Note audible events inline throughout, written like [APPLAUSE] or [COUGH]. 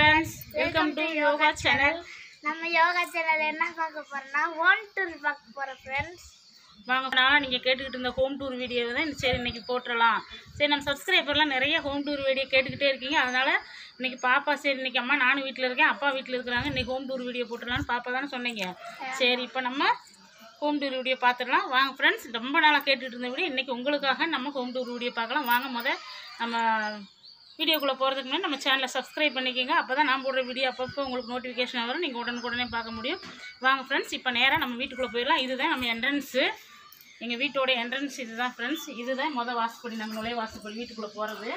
Friends welcome to yoga channel நம்ம yoga channel என்ன பார்க்க போறோம்னா ஒன் டூர் பார்க்க போறோம் ஃப்ரெண்ட்ஸ் வாங்க நான் நீங்கள் கேட்டுக்கிட்டு இருந்த ஹோம் டூர் வீடியோ தான் சரி இன்னைக்கு போட்டுடலாம் சரி நம்ம சப்ஸ்கிரைபர்லாம் நிறைய ஹோம் டூர் வீடியோ கேட்டுக்கிட்டே இருக்கீங்க. அதனால் இன்னைக்கு பாப்பா சரி இன்னைக்கு அம்மா நானும் வீட்டில் இருக்கேன் அப்பா வீட்டில் இருக்கிறாங்க. இன்னைக்கு ஹோம் டூர் வீடியோ போட்டுடலான்னு பாப்பா தானே சொன்னீங்க. சரி இப்போ நம்ம ஹோம் டூர் வீடியோ பார்த்துடலாம். வாங்க ஃப்ரெண்ட்ஸ் ரொம்ப நாளாக கேட்டுட்டு இருந்த வீடியோ இன்றைக்கி உங்களுக்காக நம்ம ஹோம் டூர் வீடியோ பார்க்கலாம். வாங்க முத நம்ம வீடியோக்குள்ளே போகிறதுக்கு முன்னாடி நம்ம சேனலை சப்ஸ்கிரைப் பண்ணிக்கோங்க. அப்போ தான் நான் போடுற வீடியோ அப்பப்போ உங்களுக்கு நோட்டிஃபிகேஷன் வரும். நீங்கள் உடனுக்குடனே பார்க்க முடியும். வாங்க ஃப்ரெண்ட்ஸ் இப்போ நேராக நம்ம வீட்டுக்குள்ளே போயிடலாம். இதுதான் நம்ம என்ட்ரன்ஸு எங்கள் வீட்டோட என்ட்ரன்ஸ் இது தான் ஃப்ரெண்ட்ஸ் இதுதான் மொதல் வாசப்படி நம்ம நுழைய வாசப்படி வீட்டுக்குள்ளே போகிறது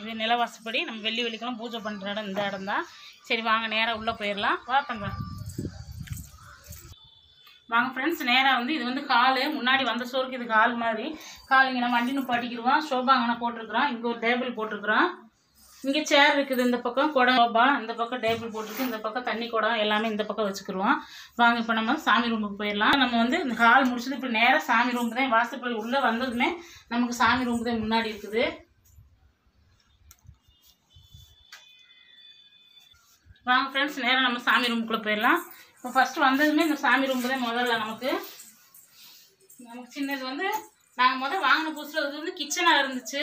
இது நில வாசப்படி நம்ம வெள்ளி வெள்ளிக்கெல்லாம் பூஜை பண்ணுற இடம் இந்த இடம் தான் சரி வாங்க நேராக உள்ளே போயிடலாம். வா தங்க வாங்க ஃப்ரெண்ட்ஸ் நேராக வந்து இது வந்து ஹாலு முன்னாடி வந்த சோறுக்கு இது ஹால் மாதிரி. ஹால் இங்கே நம்ம வண்டி நிப்பாட்டிக்கிடுவோம் சோபாங்கனை போட்டிருக்கிறோம் இங்கே ஒரு டேபிள் போட்டிருக்கிறோம் இங்கே சேர் இருக்குது இந்த பக்கம். குடம் சோபா இந்த பக்கம் டேபிள் போட்டிருக்கு. இந்த பக்கம் தண்ணி குடம் எல்லாமே இந்த பக்கம் வச்சுக்கிடுவோம் வாங்க இப்போ நம்ம சாமி ரூமுக்கு போயிடலாம். நம்ம வந்து இந்த ஹால் முடிச்சது இப்போ நேராக சாமி ரூம் தான். வாசப்படி உள்ளே வந்ததுமே நமக்கு சாமி ரூம் தான் முன்னாடி இருக்குது. வாங்க ஃப்ரெண்ட்ஸ் நேராக நம்ம சாமி ரூமுக்குள்ளே போயிடலாம். இப்போ ஃபஸ்ட்டு வந்ததுமே இந்த சாமி ரூம் தான் முதல்ல நமக்கு. நமக்கு சின்னது வந்து நாங்கள் முதல் வாங்கின புதுசில் இது வந்து கிச்சனாக இருந்துச்சு.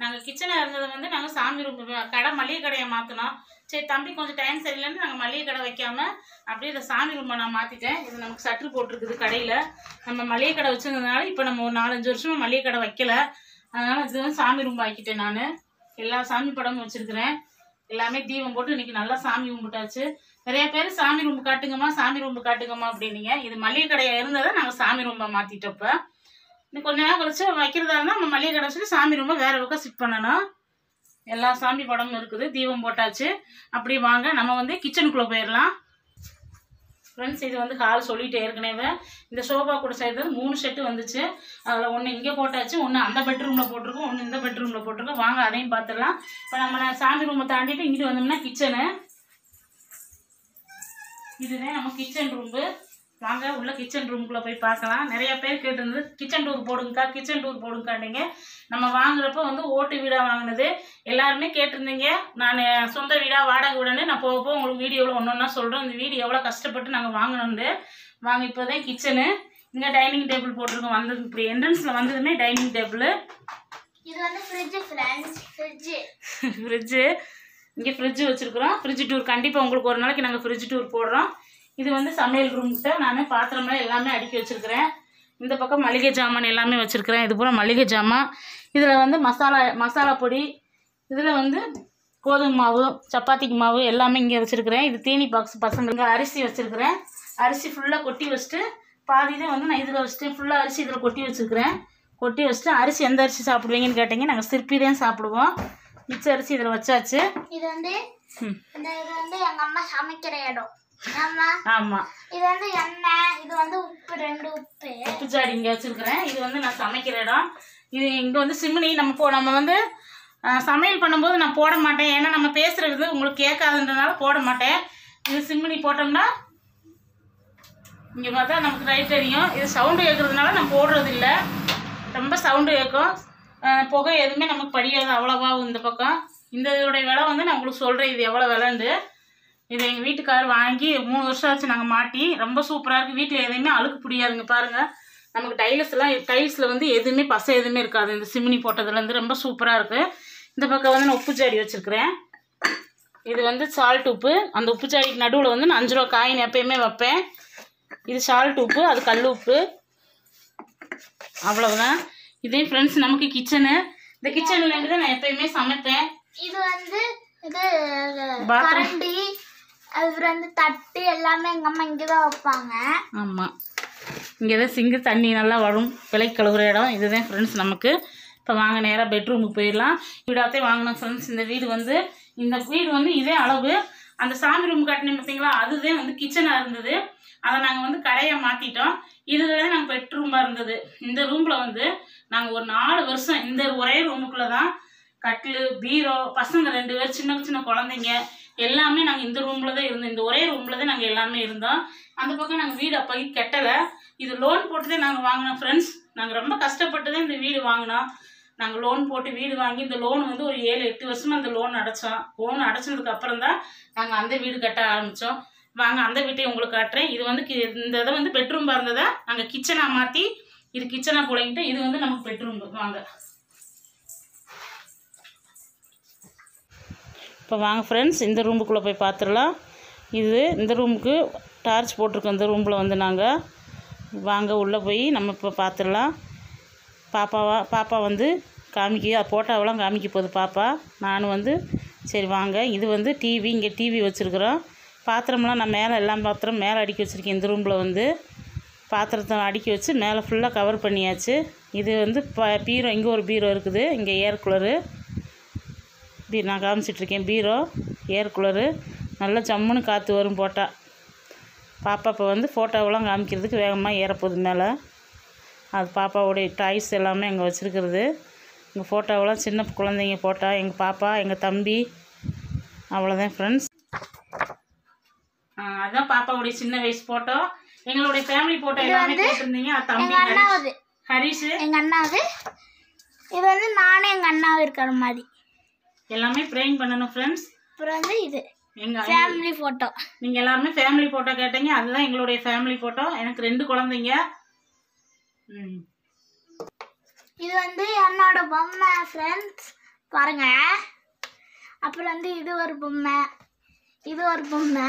நாங்கள் கிச்சனாக இருந்ததை வந்து நாங்கள் சாமி ரூம் கடை மளிகை கடையை மாற்றினோம் சரி தம்பி கொஞ்சம் டைம் சரியில்லைன்னு நாங்கள் மளிகை கடை வைக்காமல் அப்படியே இந்த சாமி ரூமை நான் மாற்றிட்டேன் இது நமக்கு சற்று போட்டிருக்குது கடையில். நம்ம மளிகை கடை வச்சிருந்ததுனால இப்போ நம்ம ஒரு நாலஞ்சு வருஷமாக மளிகை கடை வைக்கல. அதனால் இது வந்து சாமி ரூம் ஆக்கிட்டேன் நான். எல்லா சாமி படமும் வச்சுருக்கிறேன். எல்லாமே தீபம் போட்டு இன்னைக்கு நல்லா சாமி கும்பிட்டாச்சு. நிறைய பேர் சாமி ரூம் காட்டுங்கம்மா சாமி ரூம் காட்டுங்கம்மா அப்படின்னீங்க. இது மளிகை கடையா இருந்ததை நாங்கள் சாமி ரூமை மாற்றிட்டோம் இப்போ இன்னும் கொஞ்ச நேரம் கழிச்சு வைக்கிறதா இருந்தால் நம்ம மளிகை கடை சொல்லி சாமி ரூமை வேற பக்கம் ஷிஃப்ட் பண்ணணும். எல்லா சாமி படமும் இருக்குது தீபம் போட்டாச்சு. அப்படி வாங்க நம்ம வந்து கிச்சனுக்குள்ளே போயிடலாம். ஃப்ரெண்ட்ஸ் இது வந்து ஹால் சொல்லிட்டு ஏற்கனவே. இந்த சோஃபா கூட சேர்த்தது மூணு செட்டு வந்துச்சு. அதில் ஒன்று இங்கே போட்டாச்சு ஒன்று அந்த பெட்ரூமில் போட்டிருக்கோம் ஒன்று இந்த பெட்ரூமில் போட்டிருக்கோம். வாங்க அதையும் பார்த்துடலாம். இப்போ நம்ம சாமி ரூமை தாண்டிட்டு இங்கிட்டு வந்தோம்னா கிச்சனு இதுதான் நம்ம கிச்சன் ரூம்பு வாங்க உள்ள கிச்சன் ரூமுக்குள்ளே போய் பார்க்கலாம். நிறைய பேர் கேட்டிருந்தது கிச்சன் டூர் போடுங்கக்கா கிச்சன் டூர் போடுங்கக்காண்டிங்க. நம்ம வாங்குறப்ப வந்து ஓட்டு வீடாக வாங்கினது. எல்லாருமே கேட்டிருந்தீங்க. நான் சொந்த வீடாக வாடகை வீடுன்னு நான் போக போக உங்களுக்கு வீடியோவில் ஒன்று ஒன்றா சொல்கிறேன் இந்த வீடு எவ்வளோ கஷ்டப்பட்டு நாங்கள் வாங்கினோண்டு வாங்க இப்போதான் கிச்சனு இங்கே டைனிங் டேபிள் போட்டிருக்கோம். வந்தது இப்படி என்ட்ரன்ஸில் வந்ததுமே டைனிங் டேபிள் இது வந்து ஃப்ரிட்ஜ் ஃப்ரிட்ஜு [LAUGHS] இங்கே ஃப்ரிட்ஜு வச்சுருக்குறோம். ஃப்ரிட்ஜ் டூர் கண்டிப்பாக உங்களுக்கு ஒரு நாளைக்கு நாங்கள் ஃப்ரிட்ஜ் டூர் போடுறோம். இது வந்து சமையல் ரூம்கிட்ட நான் பாத்திரம்லாம் எல்லாமே அடுக்கி வச்சுருக்கிறேன். இந்த பக்கம் மளிகை ஜாமான் எல்லாமே வச்சுருக்கிறேன். இது பூரா மளிகை ஜாமான். இதில் வந்து மசாலா மசாலா பொடி. இதில் வந்து கோதுமை மாவு சப்பாத்திக்கு மாவு எல்லாமே இங்கே வச்சுருக்கிறேன். இது தீனி பாக்ஸ் பசங்களுக்கு அரிசி வச்சுருக்கிறேன். அரிசி ஃபுல்லாக கொட்டி வச்சுட்டு பாதி தான் வந்து நான் இதில் வச்சுட்டு ஃபுல்லாக அரிசி இதில் கொட்டி வச்சுருக்கிறேன். கொட்டி வச்சுட்டு அரிசி எந்த அரிசி சாப்பிடுவீங்கன்னு கேட்டீங்க நாங்கள் சிற்பி தான் சாப்பிடுவோம். மிச்ச அரிசி இதில் வச்சாச்சு. இது வந்து இது வந்து எங்க அம்மா சமைக்கிற இடம். ஆமா. ஆமாம் இது வந்து எண்ணெய் இது வந்து உப்பு ரெண்டு உப்பு. உப்பு ஜாடி இங்கே வச்சுருக்கிறேன். இது வந்து நான் சமைக்கிற இடம். இது இங்கே வந்து சிம்னி. நம்ம போ நம்ம வந்து சமையல் பண்ணும்போது நான் போட மாட்டேன். ஏன்னா நம்ம பேசுகிறது உங்களுக்கு கேட்காதுன்றனால போட மாட்டேன். இது சிம்னி போட்டோம்னா இங்கே பார்த்தா நமக்கு ரைட் தெரியும். இது சவுண்டு கேட்குறதுனால நான் போடுறது இல்லை ரொம்ப சவுண்டு கேட்கும். புகை எதுவுமே நமக்கு படியாது அவ்வளோவா இந்த பக்கம். இந்த இதோடைய விலை வந்து நான் உங்களுக்கு சொல்கிறேன் இது எவ்வளோ விலைண்டு இது எங்கள் வீட்டுக்காரர் வாங்கி மூணு வருஷம் ஆச்சு நாங்கள் மாட்டி. ரொம்ப சூப்பராக இருக்குது வீட்டில் எதுவுமே அழுக்கு பிடியாதுங்க பாருங்கள் நமக்கு டைல்ஸ்லாம் டைல்ஸில் வந்து எதுவுமே பசை எதுவுமே இருக்காது. இந்த சிமினி போட்டதுலேருந்து ரொம்ப சூப்பராக இருக்குது இந்த பக்கம் வந்து நான் உப்பு ஜாடி வச்சுருக்கிறேன். இது வந்து சால்ட் உப்பு. அந்த உப்பு ஜாடிக்கு நடுவில் வந்து நான் அஞ்சு ரூபா காயின் எப்பயுமே வைப்பேன். இது சால்ட் உப்பு அது கல் உப்பு. அவ்வளவுதான். இதே ஃப்ரெண்ட்ஸ் நமக்கு கிச்சனு இந்த கிச்சன்லேருந்து தான் நான் எப்பயுமே சமைப்பேன். இது வந்து இது. கரண்டி அப்புறம் வந்து தட்டு எல்லாமே எங்க அம்மா இங்கதான் வைப்பாங்க. ஆமாம் இங்கே தான் சிங்கு தண்ணி நல்லா வரும். விலை கழுவுற இடம். இதுதான் ஃப்ரெண்ட்ஸ் நமக்கு. இப்போ வாங்க நேராக பெட்ரூமுக்கு போயிடலாம். வீடாத்தையும் வாங்கினோம் ஃப்ரெண்ட்ஸ் இந்த வீடு வந்து இந்த வீடு வந்து இதே அளவு. அந்த சாமி ரூம் கட்டினேன் பார்த்தீங்களா? அதுதான் வந்து கிச்சனாக இருந்தது. அதை நாங்கள் வந்து கடையை மாற்றிட்டோம் இதில் தான் நாங்கள் பெட்ரூமாக இருந்தது. இந்த ரூமில் வந்து நாங்கள் ஒரு நாலு வருஷம் இந்த ஒரே ரூமுக்குள்ளே தான் கட்டில் பீரோ பசங்க ரெண்டு பேர் சின்ன சின்ன குழந்தைங்க எல்லாமே நாங்கள் இந்த ரூமில் தான் இருந்தோம். இந்த ஒரே ரூமில் தான் நாங்கள் எல்லாமே இருந்தோம். அந்த பக்கம் நாங்கள் வீடு அப்போதைக்கு கெட்டலை. இது லோன் போட்டுதான் நாங்கள் வாங்கினோம் ஃப்ரெண்ட்ஸ் நாங்கள் ரொம்ப கஷ்டப்பட்டு தான் இந்த வீடு வாங்கினோம். நாங்கள் லோன் போட்டு வீடு வாங்கி இந்த லோன் வந்து ஒரு ஏழு எட்டு வருஷமாக அந்த லோன் அடைச்சோம். லோன் அடைச்சதுக்கு அப்புறம் தான் நாங்கள் அந்த வீடு கட்ட ஆரம்பித்தோம் வாங்க அந்த வீட்டையும் உங்களுக்கு காட்டுறேன். இது வந்து கி- இந்த இதை வந்து பெட்ரூம் இருந்ததை நாங்கள் கிச்சனாக மாற்றி இது கிச்சனாக புழங்கிட்டு இது வந்து நமக்கு பெட்ரூம் வாங்க. இப்போ வாங்க ஃப்ரெண்ட்ஸ் இந்த ரூமுக்குள்ளே போய் பார்த்துடலாம் இது இந்த ரூமுக்கு டார்ச் போட்டிருக்கோம் இந்த ரூமில் வந்து நாங்கள் வாங்க உள்ளே போய் நம்ம இப்போ பார்த்துடலாம் பாப்பாவா பாப்பா வந்து காமிக்க ஃபோட்டோவெல்லாம் காமிக்க போகுது பாப்பா. நான் வந்து சரி வாங்க. இது வந்து டிவி இங்கே டிவி வச்சுருக்குறோம். பாத்திரம்லாம் நான் மேலே எல்லாம் பாத்திரம் மேலே அடுக்கி வச்சுருக்கேன் இந்த ரூமில் வந்து. பாத்திரத்தை அடுக்கி வச்சு மேலே ஃபுல்லாக கவர் பண்ணியாச்சு. இது வந்து ப பீரோ இங்கே ஒரு பீரோ இருக்குது. இங்கே ஏர் கூலரு பீ நான் காமிச்சிட்ருக்கேன் பீரோ ஏர் கூலரு நல்லா ஜம்முன்னு காற்று வரும் போட்டால் பாப்பா இப்போ வந்து ஃபோட்டோவெல்லாம் காமிக்கிறதுக்கு வேகமாக ஏறப்போகுது மேலே. அது பாப்பாவுடைய டாய்ஸ் எல்லாமே அங்கே வச்சுருக்கிறது. எங்கள் ஃபோட்டோவெல்லாம் சின்ன குழந்தைங்க ஃபோட்டோ எங்கள் பாப்பா எங்கள் தம்பி அவ்வளோதான் ஃப்ரெண்ட்ஸ் அதான் பாப்பாவுடைய சின்ன வயசு ஃபோட்டோ எங்களுடைய ஃபேமிலி ஃபோட்டோ எல்லாமே போட்டிருந்தீங்க தம்பி அண்ணாவது. ஹரிஷ். எங்க அண்ணாவது. இது வந்து நானும் எங்க அண்ணாவும் இருக்கிற மாதிரி. எல்லாமே ப்ரேயிங் பண்ணணும் ஃப்ரெண்ட்ஸ் அப்புறம் வந்து இது. எங்கள் ஃபேமிலி போட்டோ நீங்கள் எல்லாருமே ஃபேமிலி ஃபோட்டோ கேட்டீங்க. அதுதான் எங்களுடைய ஃபேமிலி ஃபோட்டோ எனக்கு ரெண்டு குழந்தைங்க. இது வந்து என்னோட பொம்மை ஃப்ரெண்ட்ஸ் பாருங்க. அப்புறம் வந்து இது ஒரு பொம்மை. இது ஒரு பொம்மை.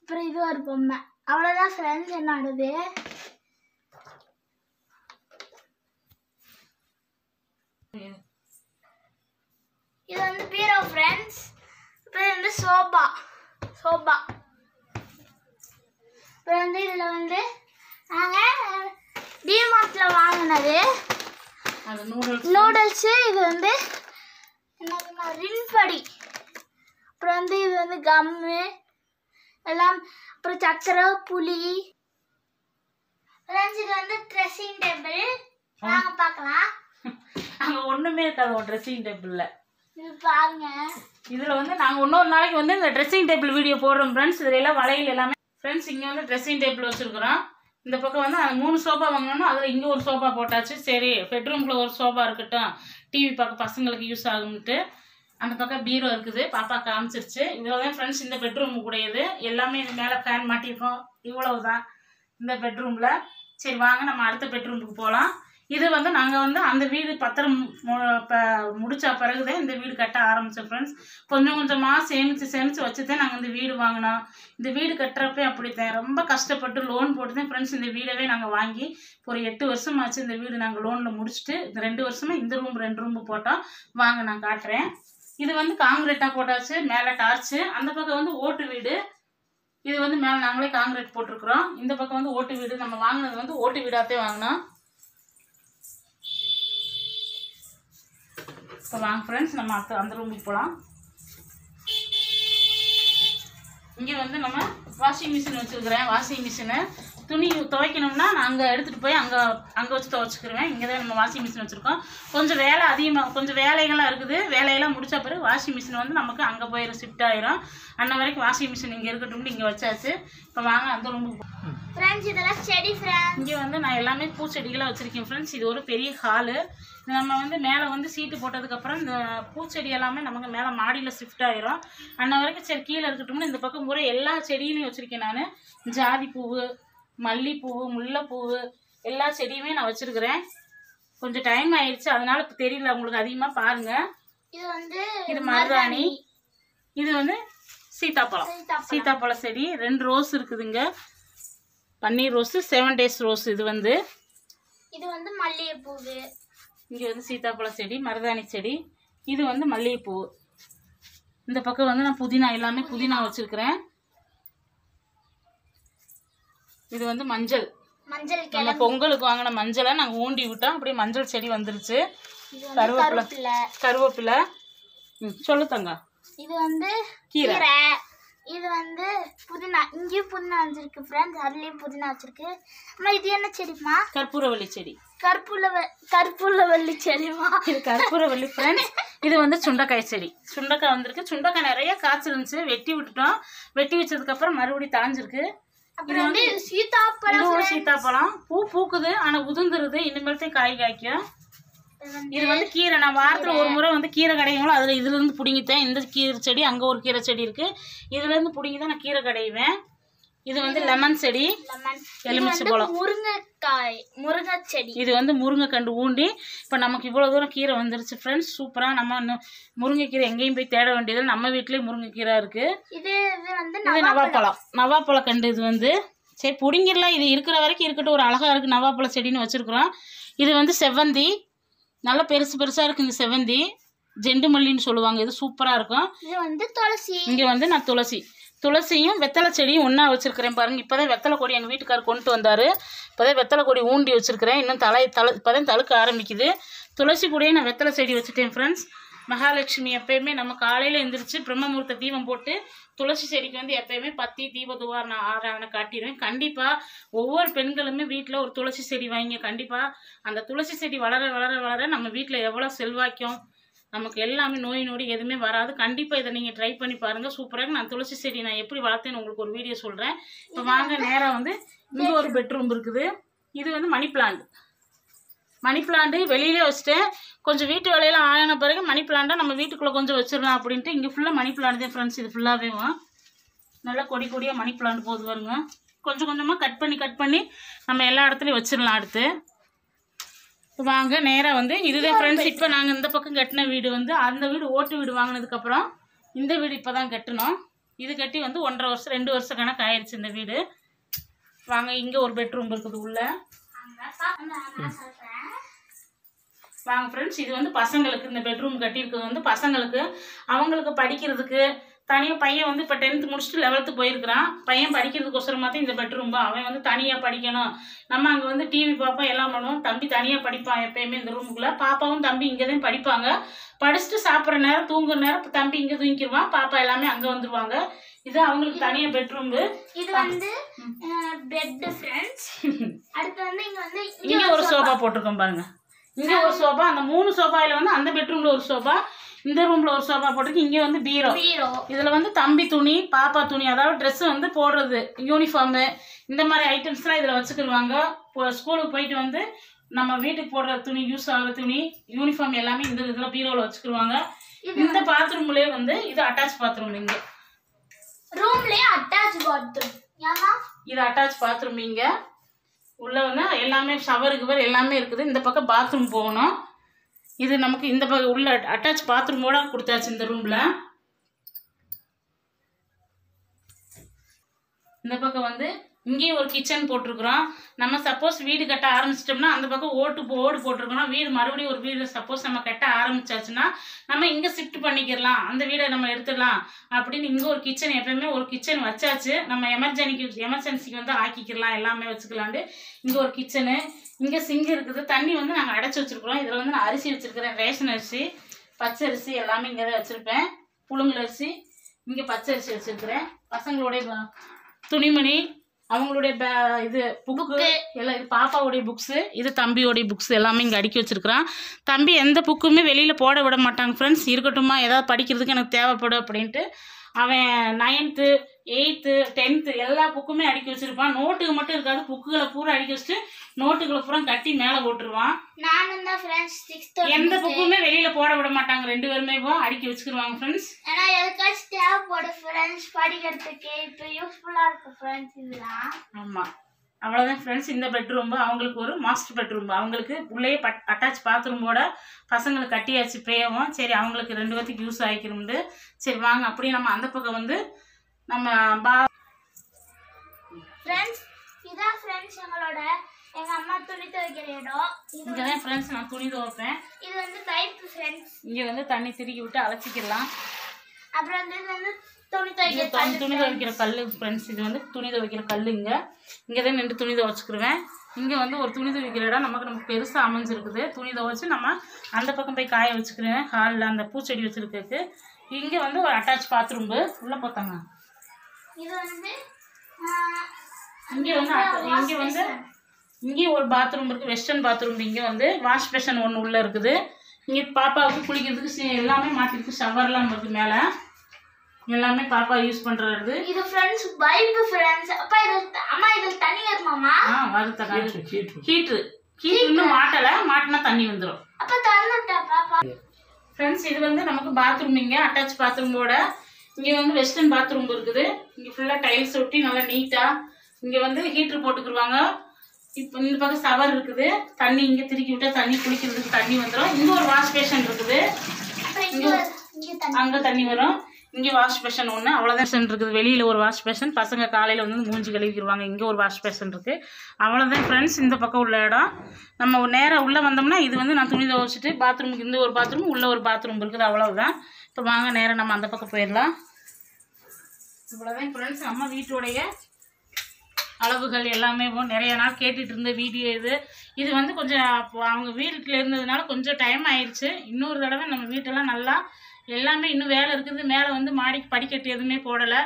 அப்புறம் இது ஒரு பொம்மை. அவ்வளோதான் ஃப்ரெண்ட்ஸ் என்னோடது. இது வந்து பீரோ ஃப்ரெண்ட்ஸ் அப்புறம் வந்து சோபா. சோபா. அப்புறம் வந்து இதில் வந்து நாங்கள் டிமார்ட்டில் வாங்கினது. நூடுல்ஸ் இது வந்து ரின்படி அப்புறம் வந்து இது வந்து கம்மு எல்லாம் அப்புறம் சக்கரை புளி. ஃப்ரெண்ட்ஸ் இது வந்து ட்ரெஸ்ஸிங் டேபிள் வாங்க பார்க்கலாம். அங்கே ஒன்றுமே இருக்காது ட்ரெஸ்ஸிங் டேபிளில் இது பாருங்க. இதில் வந்து நாங்கள் இன்னொரு நாளைக்கு வந்து இந்த ட்ரெஸ்ஸிங் டேபிள் வீடியோ போடுறோம் ஃப்ரெண்ட்ஸ் இதில் எல்லாம் வளையல் எல்லாமே. ஃப்ரெண்ட்ஸ் இங்கே வந்து ட்ரெஸ்ஸிங் டேபிள் வச்சுருக்குறோம். இந்த பக்கம் வந்து அந்த மூணு சோஃபா வாங்கினோம்னா அதில் இங்கே ஒரு சோஃபா போட்டாச்சு. சரி பெட்ரூம்குள்ளே ஒரு சோஃபா இருக்கட்டும். டிவி பார்க்க பசங்களுக்கு யூஸ் ஆகும்ட்டு அந்த பக்கம் பீரோ இருக்குது. பாப்பா காமிச்சிருச்சு. இதில் தான் ஃப்ரெண்ட்ஸ் இந்த பெட்ரூம் கூடையது. எல்லாமே இது மேலே ஃபேன் மாட்டியிருக்கோம். இவ்வளவு தான் இந்த பெட்ரூமில் சரி வாங்க நம்ம அடுத்த பெட்ரூமுக்கு போகலாம் இது வந்து நாங்கள் வந்து அந்த வீடு பத்திரம் மு- ப- பிறகுதான் இந்த வீடு கட்ட ஆரம்பித்தோம் ஃப்ரெண்ட்ஸ் கொஞ்சம் கொஞ்சமாக சேமித்து சேமித்து வச்சுதான் நாங்கள் இந்த வீடு வாங்கினோம். இந்த வீடு கட்டுறப்ப அப்படித்தான். ரொம்ப கஷ்டப்பட்டு லோன் போட்டு தான் ஃப்ரெண்ட்ஸ் இந்த வீடவே நாங்கள் வாங்கி ஒரு எட்டு வருஷம் ஆச்சு இந்த வீடு நாங்கள் லோனில் முடிச்சுட்டு இந்த ரெண்டு வருஷமாக இந்த ரூம் ரெண்டு ரூம் போட்டோம். வாங்க நான் காட்டுறேன். இது வந்து காங்கிரீட்டாக போட்டாச்சு மேலே டார்ச்சு. அந்த பக்கம் வந்து ஓட்டு வீடு. இது வந்து மேலே நாங்களே காங்கிரீட் போட்டிருக்கிறோம். இந்த பக்கம் வந்து ஓட்டு வீடு. நம்ம வாங்கினது வந்து ஓட்டு வீடாகத்தே வாங்கினோம். இப்போ வாங்க ஃப்ரெண்ட்ஸ் நம்ம அடுத்த அந்த ரூமுக்கு போகலாம் இங்கே வந்து நம்ம வாஷிங் மிஷின் வச்சுருக்கிறேன். வாஷிங் மிஷினு துணி துவைக்கணும்னா நான் அங்கே எடுத்துகிட்டு போய் அங்கே அங்கே வச்சு துவைச்சிக்கிருவேன். இங்கே தான் நம்ம வாஷிங் மிஷின் வச்சுருக்கோம். கொஞ்சம் வேலை அதிகமாக கொஞ்சம் வேலைகள்லாம் இருக்குது. வேலையெல்லாம் முடிச்ச பிறகு வாஷிங் மிஷின் வந்து நமக்கு அங்கே போயிடும் ஷிஃப்ட் ஆயிரும். அன்ன வரைக்கும் வாஷிங் மிஷின் இங்கே இருக்கட்டும்னு இங்கே வச்சாச்சு. இப்போ வாங்க அந்த ரூமுக்கு ஃப்ரெண்ட்ஸ் இதெல்லாம் செடி ஃப்ரெண்ட்ஸ் இங்கே வந்து நான் எல்லாமே பூச்செடிகளாக வச்சுருக்கேன் ஃப்ரெண்ட்ஸ் இது ஒரு பெரிய ஹாலு நம்ம வந்து மேலே வந்து சீட்டு போட்டதுக்கப்புறம் இந்த பூச்செடி எல்லாமே நமக்கு மேலே மாடியில் ஷிஃப்ட் ஆயிரும். அன்ன வரைக்கும் சரி கீழே இருக்கட்டும்னு இந்த பக்கம் பூரா எல்லா செடியிலையும் வச்சுருக்கேன் நான். ஜாதி பூவு மல்லிப்பூவு முல்லைப்பூவு எல்லா செடியுமே நான் வச்சுருக்கிறேன். கொஞ்சம் டைம் ஆயிடுச்சு அதனால இப்போ தெரியல உங்களுக்கு அதிகமாக பாருங்கள் இது வந்து இது மருதாணி. இது வந்து சீத்தாப்பழம். சீத்தாப்பழம். சீத்தாப்பழ செடி ரெண்டு ரோஸ் இருக்குதுங்க. பன்னீர் ரோஸு செவன் டேஸ் ரோஸ் இது வந்து. இது வந்து மல்லிகைப்பூவு. இங்கே வந்து சீத்தாப்பழ செடி மருதாணி செடி இது வந்து மல்லிகைப்பூ. இந்த பக்கம் வந்து நான் புதினா எல்லாமே புதினா வச்சுருக்கிறேன். இது வந்து மஞ்சள். மஞ்சள் நம்ம பொங்கலுக்கு வாங்கின மஞ்சளை நாங்கள் ஊண்டி விட்டோம். அப்படியே மஞ்சள் செடி வந்துருச்சு. கருவேப்பிலை. கருவேப்பிலை. ம் சொல்லு தங்க. இது வந்து கீரை. இது வந்து புதினா. இங்கேயும் புதினா வச்சிருக்கு ஃப்ரெண்ட்ஸ் அதுலேயும் புதினா வச்சிருக்கு. அம்மா இது என்ன செடிமா கற்பூரவள்ளி செடி. கற்பூல கற்பூல வள்ளி செடிமா இது கற்பூரவள்ளி ஃப்ரெண்ட்ஸ் இது வந்து சுண்டைக்காய் செடி. சுண்டைக்காய் வந்திருக்கு. சுண்டைக்காய் நிறைய காய்ச்சிருந்துச்சு வெட்டி விட்டுட்டோம். வெட்டி வச்சதுக்கப்புறம் மறுபடியும் தாஞ்சிருக்கு அப்புறம் வந்து சீதாப்பழம் சீத்தாப்பழம் பூ பூக்குது ஆனால் உதிர்ந்துருது. இனிமேல்தான் காய் காய்க்கும். இது வந்து கீரை. நான் வாரத்தில் ஒரு முறை வந்து கீரை கடையுங்களோ அதில் இதுலேருந்து பிடுங்கித்தேன் இந்த கீரை செடி அங்கே ஒரு கீரை செடி இருக்குது இதுலேருந்து பிடுங்கி தான் நான் கீரை கடைவேன். இது வந்து லெமன் செடி. எலுமிச்சை பழம். முருங்கைக்காய் முருங்கை செடி இது வந்து முருங்கைக்கண்டு ஊண்டி. இப்போ நமக்கு இவ்வளோ தூரம் கீரை வந்துருச்சு ஃப்ரெண்ட்ஸ் சூப்பராக நம்ம முருங்கைக்கீரை எங்கேயும் போய் தேட வேண்டியது நம்ம வீட்லேயே முருங்கைக்கீரை இருக்குது இது வந்து நவாப்பழம். நவாப்பழ கண்டு இது வந்து. சரி பிடிங்கிடலாம். இது இருக்கிற வரைக்கும் இருக்கட்டும். ஒரு அழகாக இருக்குது நவாப்பழ செடின்னு வச்சுருக்குறோம். இது வந்து செவ்வந்தி. நல்லா பெருசு பெருசாக இந்த செவ்வந்தி. ஜெண்டு மல்லின்னு சொல்லுவாங்க. இது சூப்பராக இருக்கும். இது வந்து துளசி. இங்கே வந்து நான் துளசி. துளசியும் வெத்தலை செடியும் ஒன்றா வச்சுருக்கிறேன் பாருங்கள் இப்போ தான் வெத்தலை கொடி எங்கள் வீட்டுக்காரர் கொண்டு வந்தார். இப்போ தான் வெத்தலை கொடி ஊண்டி வச்சுருக்கிறேன். இன்னும் தலை தலை இப்போ தான் தழுக்க ஆரம்பிக்குது. துளசி கூடயே நான் வெத்தலை செடி வச்சுட்டேன் ஃப்ரெண்ட்ஸ் மகாலட்சுமி எப்பயுமே நம்ம காலையில் எழுந்திரிச்சு பிரம்மமூர்த்த தீபம் போட்டு துளசி செடிக்கு வந்து எப்பயுமே பத்தி தீபதுவார் நான் ஆறான காட்டிடுவேன். கண்டிப்பாக ஒவ்வொரு பெண்களுமே வீட்டில் ஒரு துளசி செடி வாங்கி கண்டிப்பாக அந்த துளசி செடி வளர வளர வளர நம்ம வீட்டில் எவ்வளோ செல்வாக்கியம் நமக்கு எல்லாமே நோய் நொடி எதுவுமே வராது. கண்டிப்பாக இதை நீங்கள் ட்ரை பண்ணி பாருங்கள் சூப்பராக நான் துளசி செடி நான் எப்படி வளர்த்தேன்னு உங்களுக்கு ஒரு வீடியோ சொல்கிறேன் இப்போ வாங்க நேராக வந்து இங்கே ஒரு பெட்ரூம் இருக்குது. இது வந்து மணி பிளான்ட் மணி பிளான்ட் வெளியிலே வச்சுட்டேன் கொஞ்சம் வீட்டு வேலையெல்லாம் ஆயின பிறகு மணி பிளான்ட்டை நம்ம வீட்டுக்குள்ளே கொஞ்சம் வச்சிடலாம் அப்படின்ட்டு இங்கே ஃபுல்லாக மணி பிளான்ட் தான் ஃப்ரெண்ட்ஸ் இது ஃபுல்லாகவே நல்லா கொடி கொடியாக மணி பிளான்ட் போகுது வருங்க கொஞ்சம் கொஞ்சமாக கட் பண்ணி கட் பண்ணி நம்ம எல்லா இடத்துலையும் வச்சிடலாம் அடுத்து. வாங்க நேராக வந்து இதுதான் ஃப்ரெண்ட்ஸ் இப்போ நாங்கள் இந்த பக்கம் கட்டின வீடு வந்து அந்த வீடு ஓட்டு வீடு வாங்கினதுக்கப்புறம் இந்த வீடு இப்போ தான் கட்டினோம். இது கட்டி வந்து ஒன்றரை வருஷம் ரெண்டு வருஷம் கணக்கு ஆயிடுச்சு இந்த வீடு. வாங்க இங்கே ஒரு பெட்ரூம் இருக்குது உள்ள. வாங்க ஃப்ரெண்ட்ஸ் இது வந்து பசங்களுக்கு இந்த பெட்ரூம் கட்டியிருக்கிறது வந்து பசங்களுக்கு. அவங்களுக்கு படிக்கிறதுக்கு தனியாக பையன் வந்து இப்போ டென்த்து முடிச்சுட்டு லெவல்த்து போயிருக்கிறான். பையன் படிக்கிறதுக்கோசரமா தான் இந்த பெட்ரூம் அவன் வந்து தனியாக படிக்கணும். நம்ம அங்கே வந்து டிவி பார்ப்போம் எல்லாம் பண்ணுவோம். தம்பி தனியாக படிப்பான் எப்பயுமே இந்த ரூமுக்குள்ளே பாப்பாவும் தம்பி இங்கே தான் படிப்பாங்க. படிச்சுட்டு சாப்பிட்ற நேரம் தூங்குற நேரம் தம்பி இங்கே தூங்கிடுவான் பாப்பா எல்லாமே அங்கே வந்துருவாங்க. இது அவங்களுக்கு தனியாக பெட்ரூமு இது வந்து பெட் ஃப்ரெண்ட்ஸ் [LAUGHS] அடுத்து வந்து இங்க வந்து இங்கே ஒரு சோஃபா போட்டிருக்கோம் பாருங்க. இங்கே ஒரு சோஃபா அந்த மூணு சோஃபாயில் வந்து அந்த பெட்ரூமில் ஒரு சோஃபா இந்த ரூமில் ஒரு சோஃபா போட்டிருக்கு. இங்கே வந்து பீரோ. பீரோ. இதில் வந்து தம்பி துணி பாப்பா துணி அதாவது ட்ரெஸ் வந்து போடுறது யூனிஃபார்மு இந்த மாதிரி ஐட்டம்ஸ்லாம் இதில் வச்சுக்கிடுவாங்க ஸ்கூலுக்கு போயிட்டு வந்து நம்ம வீட்டுக்கு போடுற துணி யூஸ் ஆகிற துணி யூனிஃபார்ம் எல்லாமே இந்த இதில் பீரோவில் வச்சுக்கிடுவாங்க இந்த பாத்ரூம்லேயே வந்து இது அட்டாச் பாத்ரூம் இங்கே. ரூம்லயே அட்டாச் பாத்ரூம் இது அட்டாச் பாத்ரூம் இங்கே. உள்ளே வந்து எல்லாமே ஷவர் கிவர் எல்லாமே இருக்குது. இந்த பக்கம் பாத்ரூம் போகணும். இது நமக்கு இந்த பக்கம் உள்ள அட்டாச் பாத்ரூமோட கொடுத்தாச்சு இந்த ரூமில் இந்த பக்கம் வந்து இங்கேயும் ஒரு கிச்சன் போட்டிருக்கிறோம். நம்ம சப்போஸ் வீடு கட்ட ஆரம்பிச்சிட்டோம்னா அந்த பக்கம் ஓட்டு ஓடு போட்டிருக்கணும் வீடு மறுபடியும் ஒரு வீடு சப்போஸ் நம்ம கட்ட ஆரம்பிச்சாச்சுன்னா நம்ம இங்கே ஷிஃப்ட் பண்ணிக்கிறலாம். அந்த வீடை நம்ம எடுத்துடலாம். அப்படின்னு இங்கே ஒரு கிச்சன் எப்பயுமே ஒரு கிச்சன் வச்சாச்சு. நம்ம எமர்ஜென்சிக்கு எமர்ஜென்சிக்கு வந்து ஆக்கிக்கலாம் எல்லாமே வச்சுக்கலாண்டு இங்கே ஒரு கிச்சனு இங்கே சிங்கு இருக்குது. தண்ணி வந்து நாங்கள் அடைச்சி வச்சுருக்குறோம். இதில் வந்து நான் அரிசி வச்சுருக்கிறேன். ரேஷன் அரிசி பச்சை அரிசி எல்லாமே இங்கே தான் வச்சுருப்பேன். புழுங்கல் அரிசி இங்கே பச்சரிசி வச்சுருக்கிறேன் வச்சிருக்கிறேன். பசங்களுடைய துணிமணி அவங்களுடைய பே- இது புக்கு எல்லாம் இது பாப்பாவுடைய புக்ஸு இது தம்பியோடைய புக்ஸ் எல்லாமே இங்கே அடுக்கி வச்சிருக்கிறான். தம்பி எந்த புக்குமே வெளியில் போட விட மாட்டாங்க ஃப்ரெண்ட்ஸ் இருக்கட்டுமா ஏதாவது படிக்கிறதுக்கு எனக்கு தேவைப்படும் அப்படின்ட்டு அவன் நைன்த்து எயித்து டென்த்து எல்லா புக்குமே அடுக்கி வச்சிருப்பான். நோட்டுக்கு மட்டும் இருக்காது புக்குகளை பூரா அடுக்கி வச்சுட்டு நோட்டுகளை பூரா கட்டி மேலே போட்டுருவான். நானும் தான் ஃப்ரெண்ட்ஸ் சிக்ஸ்த் எந்த புக்குமே வெளியில் போட விட மாட்டாங்க. ரெண்டு பேருமே அடுக்கி வச்சுக்கிடுவாங்க ஃப்ரெண்ட்ஸ் ஏன்னா எதுக்காச்சும் தேவைப்படும் ஃப்ரெண்ட்ஸ் படிக்கிறதுக்கு இப்போ யூஸ்ஃபுல்லாக இருக்கும் ஃப்ரெண்ட்ஸ் இதெல்லாம் ஆமாம் அவ்வளோதான் ஃப்ரெண்ட்ஸ் இந்த பெட்ரூம் அவங்களுக்கு ஒரு மாஸ்டர் பெட்ரூம் அவங்களுக்கு உள்ளே பட் அட்டாச் பாத்ரூமோட பசங்களுக்கு கட்டியாச்சு பேவும் சரி அவங்களுக்கு ரெண்டு பேர்த்துக்கு யூஸ் ஆகிக்கிறோம்னு சரி வாங்க. அப்படியே நம்ம அந்த பக்கம் வந்து நம்ம பா ஃப்ரெண்ட்ஸ் இதான் ஃப்ரெண்ட்ஸ் எங்களோட எங்கள் அம்மா துணி துவைக்கிற இடம். இங்கே தான் ஃப்ரெண்ட்ஸ் நான் துணி துவைப்பேன். இது வந்து பைப்பு ஃப்ரெண்ட்ஸ் இங்கே வந்து தண்ணி திருக்கி விட்டு அலசிக்கலாம். அப்புறம் வந்து இது வந்து இது துணி துணி துவைக்கிற கல் ஃப்ரெண்ட்ஸ் இது வந்து துணி துவைக்கிற கல் இங்கே. இங்கே தான் நின்று துணி துவைச்சிக்கிருவேன். இங்கே வந்து ஒரு துணி துவைக்கிற இடம் நமக்கு நமக்கு பெருசாக அமைஞ்சிருக்குது. துணி துவைச்சு நம்ம அந்த பக்கம் போய் காய வச்சுக்கிறேன் ஹாலில் அந்த பூச்செடி வச்சுருக்கிறதுக்கு. இங்கே வந்து ஒரு அட்டாச் பாத்ரூம்பு உள்ளே பார்த்தாங்க இது வந்து இங்கே வந்து இங்கே வந்து இங்கேயும் ஒரு பாத்ரூம் இருக்குது வெஸ்டர்ன் பாத்ரூம் இங்கே வந்து வாஷ் பேஷன் ஒன்று உள்ளே இருக்குது. இங்கே பாப்பாவுக்கு குளிக்கிறதுக்கு எல்லாமே மாட்டிருக்கு. ஷவர்லாம் இருக்குது மேலே. எல்லாமே பாப்பா யூஸ் பண்ணுறது இது ஃப்ரெண்ட்ஸ் பைப்பு ஃப்ரெண்ட்ஸ் அப்பா இது அம்மா இதில் தண்ணி வருமாமா ஆ வருத்தக்கா ஹீட்ரு ஹீட்ரு இன்னும் மாட்டலை மாட்டினா தண்ணி வந்துடும் அப்ப விட்டா பாப்பா. ஃப்ரெண்ட்ஸ் இது வந்து நமக்கு பாத்ரூம் இங்கே அட்டாச் பாத்ரூமோட இங்கே வந்து வெஸ்டர்ன் பாத்ரூம் இருக்குது. இங்கே ஃபுல்லாக டைல்ஸ் ஒட்டி நல்லா நீட்டாக இங்கே வந்து ஹீட்ரு போட்டுக்குருவாங்க. இப்போ இந்த பக்கம் ஷவர் இருக்குது. தண்ணி இங்கே திருக்கி விட்டா தண்ணி குளிக்கிறதுக்கு தண்ணி வந்துடும் இங்கே ஒரு வாஷ் பேஷன் இருக்குது. அப்புறம் இங்க ஒரு- இங்க தண்ணி. அங்கே தண்ணி வரும். இங்கே வாஷ் பேஷன் ஒன்று அவ்வளோதான் பேஷன் இருக்குது. வெளியில் ஒரு வாஷ் பேஷன் பசங்க காலையில் வந்து மூஞ்சி கழுவிக்கிடுவாங்க இங்கே ஒரு வாஷ் பேஷன் இருக்குது அவ்வளோதான் ஃப்ரெண்ட்ஸ் இந்த பக்கம் உள்ள இடம். நம்ம நேராக உள்ளே வந்தோம்னா இது வந்து நான் துணி துவைச்சிட்டு பாத்ரூமுக்கு இந்த ஒரு பாத்ரூம் உள்ளே ஒரு பாத்ரூம் இருக்குது. அவ்வளோதான் இப்போ வாங்க நேராக நம்ம அந்த பக்கம் போயிடலாம். இவ்வளோதான் ஃப்ரெண்ட்ஸ் நம்ம வீட்டுடைய அளவுகள் எல்லாமே நிறைய நாள் கேட்டுட்டு இருந்த வீடியோ இது. இது வந்து கொஞ்சம் அப்போ அவங்க வீட்டில் இருந்ததுனால கொஞ்சம் டைம் ஆயிடுச்சு இன்னொரு தடவை நம்ம வீட்டெல்லாம் நல்லா எல்லாமே இன்னும் வேலை இருக்குது. மேலே வந்து மாடிக்கு படிக்கட்டு எதுவுமே போடலை.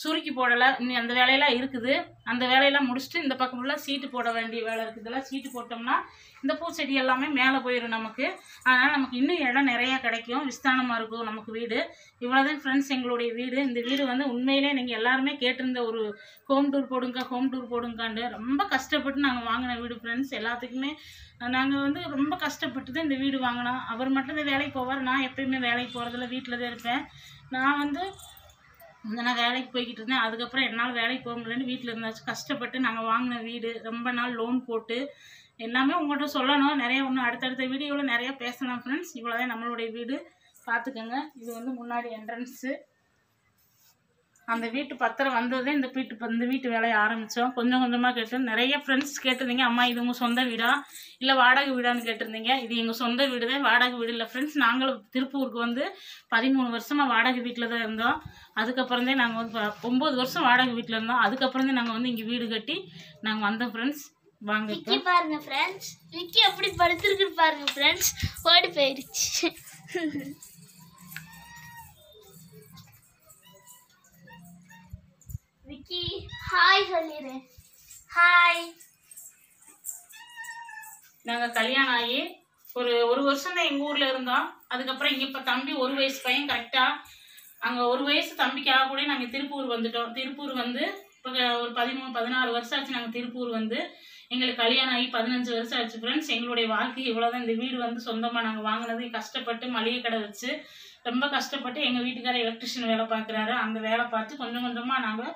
சுருக்கி போடலை. இன்னும் அந்த வேலையெல்லாம் இருக்குது. அந்த வேலையெல்லாம் முடிச்சுட்டு இந்த பக்கம் ஃபுல்லாக சீட்டு போட வேண்டிய வேலை இருக்குது. இதெல்லாம் சீட்டு போட்டோம்னா இந்த பூச்செடி எல்லாமே மேலே போயிடும் நமக்கு. அதனால் நமக்கு இன்னும் இடம் நிறையா கிடைக்கும். விஸ்தானமாக இருக்கும் நமக்கு வீடு. இவ்வளோதான் ஃப்ரெண்ட்ஸ் எங்களுடைய வீடு. இந்த வீடு வந்து உண்மையிலே நீங்கள் எல்லாருமே கேட்டிருந்த ஒரு ஹோம் டூர் போடுங்க ஹோம் டூர் போடுங்காண்டு ரொம்ப கஷ்டப்பட்டு நாங்கள் வாங்கின வீடு ஃப்ரெண்ட்ஸ் எல்லாத்துக்குமே நாங்கள் வந்து ரொம்ப கஷ்டப்பட்டு தான் இந்த வீடு வாங்கினோம். அவர் மட்டும் தான் வேலைக்கு போவார். நான் எப்பயுமே வேலைக்கு போகிறதில்ல வீட்டில் தான் இருப்பேன். நான் வந்து நான் வேலைக்கு போய்கிட்டு இருந்தேன். அதுக்கப்புறம் என்னால் வேலைக்கு போக முடியலன்னு வீட்டில் இருந்தாச்சு. கஷ்டப்பட்டு நாங்கள் வாங்கின வீடு ரொம்ப நாள் லோன் போட்டு எல்லாமே உங்கள்கிட்ட சொல்லணும். நிறைய ஒன்று அடுத்தடுத்த வீடியோவில் நிறையா பேசலாம் ஃப்ரெண்ட்ஸ் இவ்வளோதான் நம்மளுடைய வீடு. பார்த்துக்கோங்க. இது வந்து முன்னாடி என்ட்ரன்ஸு அந்த வீட்டு பத்திரம் வந்ததே இந்த வீட்டு இந்த வீட்டு வேலையை ஆரம்பித்தோம் கொஞ்சம் கொஞ்சமாக கேட்டு நிறைய ஃப்ரெண்ட்ஸ் கேட்டிருந்தீங்க. அம்மா இது உங்கள் சொந்த வீடா? இல்லை வாடகை வீடான்னு கேட்டிருந்தீங்க. இது எங்கள் சொந்த வீடு தான் வாடகை வீடு இல்லை ஃப்ரெண்ட்ஸ் நாங்களும் திருப்பூருக்கு வந்து பதிமூணு வருஷமாக வாடகை வீட்டில் தான் இருந்தோம். அதுக்கப்புறந்தே நாங்கள் வந்து ப- ஒம்பது வருஷம் வாடகை வீட்டில் இருந்தோம். அதுக்கப்புறந்தே நாங்கள் வந்து இங்கே வீடு கட்டி நாங்கள் வந்தோம் ஃப்ரெண்ட்ஸ் வாங்க பாருங்க ஃப்ரெண்ட்ஸ் விக்கி எப்படி படுத்துருக்கு பாருங்க ஃப்ரெண்ட்ஸ் ஓடி போயிடுச்சு. [LAUGHS] விக்கி ஹாய் சொல்லிடு ஹாய் நாங்கள் கல்யாணம் ஆகி ஒரு ஒரு வருஷம் தான் எங்கள் ஊரில் இருந்தோம். அதுக்கப்புறம் இங்கே இப்போ தம்பி ஒரு வயசு பையன் கரெக்டாக அங்கே ஒரு வயசு தம்பிக்காக கூட நாங்கள் திருப்பூர் வந்துட்டோம். திருப்பூர் வந்து இப்போ ஒரு பதிமூணு பதினாறு வருஷம் ஆச்சு நாங்கள் திருப்பூர் வந்து. எங்களுக்கு கல்யாணம் ஆகி பதினஞ்சு வருஷம் ஆச்சு ஃப்ரெண்ட்ஸ் எங்களுடைய வாழ்க்கை இவ்வளோதான் இந்த வீடு வந்து சொந்தமாக நாங்கள் வாங்கினது கஷ்டப்பட்டு மளிகை கடை வச்சு ரொம்ப கஷ்டப்பட்டு எங்கள் வீட்டுக்காரர் எலக்ட்ரிஷியன் வேலை பார்க்குறாரு. அந்த வேலை பார்த்து கொஞ்சம் கொஞ்சமாக நாங்கள்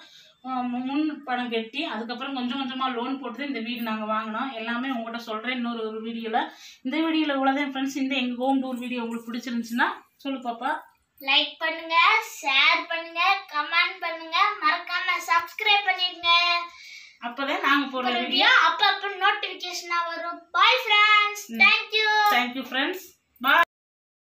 முன் பணம் கட்டி அதுக்கப்புறம் கொஞ்சம் கொஞ்சமாக லோன் போட்டு இந்த வீடு நாங்கள் வாங்கினோம். எல்லாமே உங்கள்கிட்ட சொல்கிறேன் இன்னொரு ஒரு வீடியோவில் இந்த வீடியோவில் இவ்வளோதான் ஃப்ரெண்ட்ஸ் இந்த எங்கள் ஹோம் டூர் வீடியோ உங்களுக்கு பிடிச்சிருந்துச்சுன்னா சொல்லு பாப்பா. லைக் பண்ணுங்க ஷேர் பண்ணுங்க கமெண்ட் பண்ணுங்க. மறக்காம சப்ஸ்கிரைப் பண்ணிடுங்க. அப்போதான் நாங்கள் போடுற வீடியோ அப்பப்போ நோட்டிஃபிகேஷனா வரும். Bye friends thank you thank you friends bye